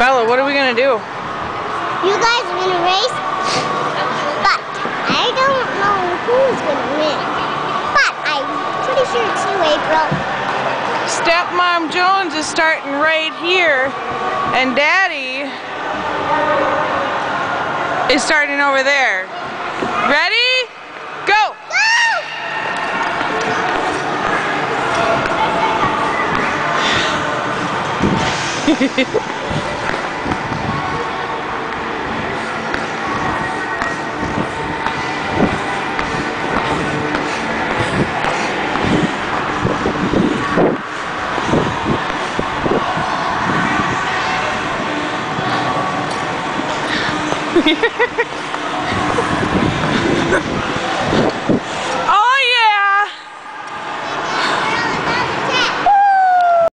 Bella, what are we gonna do? You guys are gonna race, but I don't know who's gonna win. But I'm pretty sure it's you, April. Stepmom Jones is starting right here, and Daddy is starting over there. Ready? Go! Go! here.